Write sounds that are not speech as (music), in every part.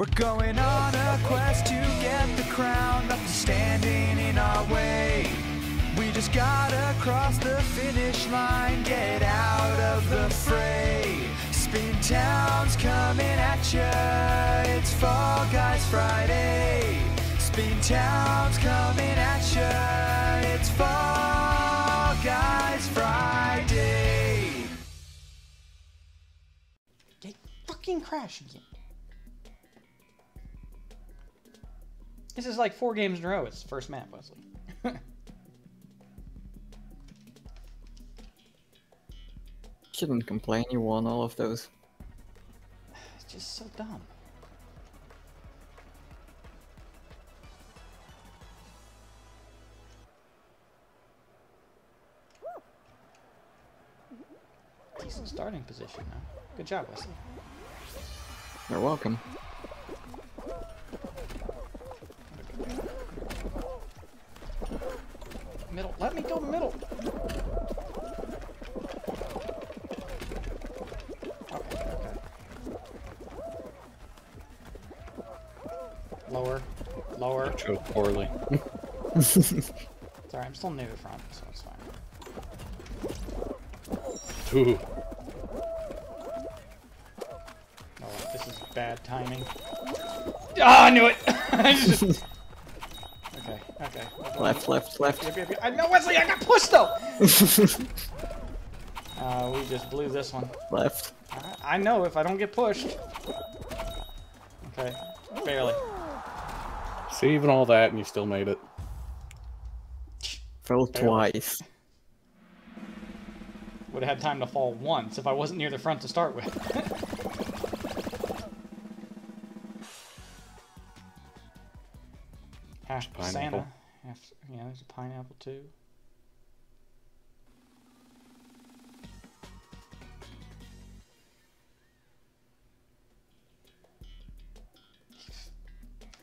We're going on a quest to get the crown, nothing's standing in our way. We just gotta cross the finish line, get out of the fray. Spintown's coming at ya, it's Fall Guys Friday. Spintown's coming at ya, it's Fall Guys Friday. They fucking crash again. This is like four games in a row. It's the first map, Wesley. (laughs) Shouldn't complain, you won all of those. (sighs) it's just so dumb. Decent starting position, huh? Good job, Wesley. You're welcome. Middle. Let me go middle. Okay, okay. Lower. Lower. Chose poorly. Sorry, I'm still new to front, so it's fine. Ooh. Oh, this is bad timing. Ah, I knew it! (laughs) I just- okay, okay. Left, left, left. Yep, yep, yep. I know Wesley, I got pushed though! (laughs) uh, we just blew this one. left. I, I know if I don't get pushed. Okay, barely. See, even all that, and you still made it. Fell twice. Would have had time to fall once if I wasn't near the front to start with. (laughs) Half Pineapple. Santa. Half, yeah, there's a pineapple too.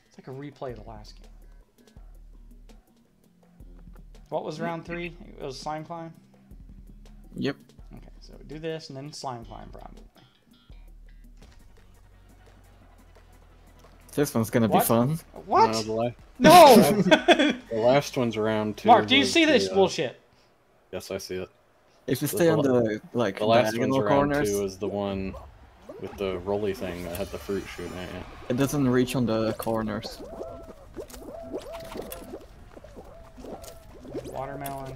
It's like a replay of the last game. What was round three? It was slime climb? Yep. Okay, so we do this and then slime climb probably. This one's gonna What? be fun. What? No, the, la- No! the last one's around two. Mark, do you was see this the, uh, bullshit? Yes, I see it. If you The- stay on the- the like The last one's diagonal around corners, two is the one with the rolly thing that had the fruit shooting at you. it doesn't reach on the corners. Watermelon.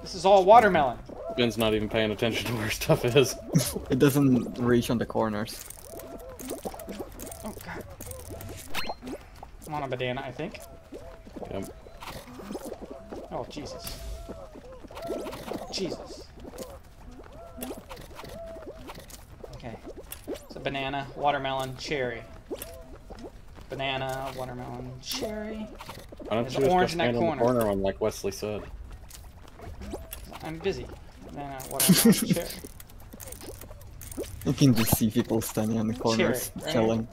This is all watermelon. Ben's not even paying attention to where stuff is. (laughs) It doesn't reach on the corners. I'm on a banana, I think. Yep. Oh Jesus. Jesus. Okay. So banana, watermelon, cherry. Banana, watermelon, cherry. Why don't There's you just go orange in that stand on the corner. corner one like Wesley said? I'm busy. Banana, watermelon, (laughs) cherry. You can just see people standing on the corners, right chilling.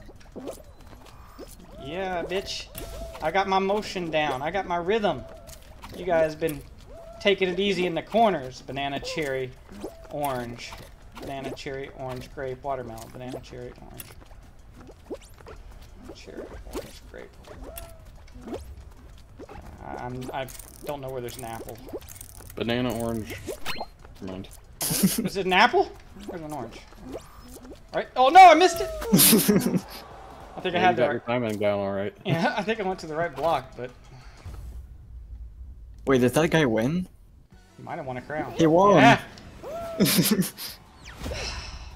Yeah, bitch. I got my motion down. I got my rhythm. You guys been taking it easy in the corners. Banana, cherry, orange. Banana, cherry, orange, grape, watermelon. Banana, cherry, orange. Cherry, orange, grape. I- I'm, I don't know where there's an apple. Banana, orange. Never mind. Is it an apple? Where's an orange? Right? Oh no, I missed it! (laughs) I think I had you the right. your timing down all right. (laughs) Yeah, I think I went to the right block, but Wait, did that guy win? He might have won a crown. He won. Yeah. (laughs)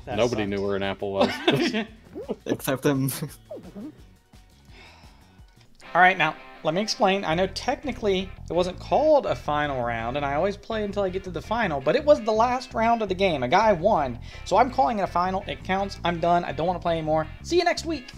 Nobody sucked. knew where an apple (laughs) was. Except him. All right, now let me explain. I know technically it wasn't called a final round, and I always play until I get to the final, but it was the last round of the game. A guy won, so I'm calling it a final. It counts. I'm done. I don't want to play anymore. See you next week.